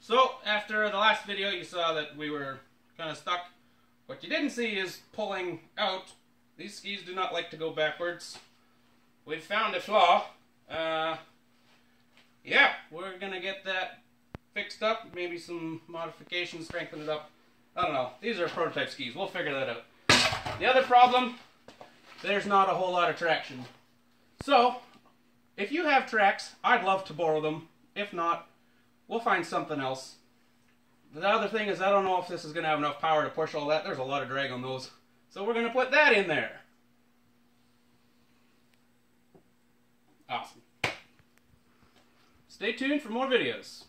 So, after the last video you saw that we were kind of stuck what you didn't see is pulling out. These skis do not like to go backwards. We've found a flaw. Uh, yeah, we're gonna get that fixed up. Maybe some modifications, strengthen it up. I don't know. These are prototype skis. We'll figure that out. The other problem, there's not a whole lot of traction. So, if you have tracks, I'd love to borrow them. If not, we'll find something else. The other thing is I don't know if this is going to have enough power to push all that. There's a lot of drag on those. So we're going to put that in there. Awesome. Stay tuned for more videos.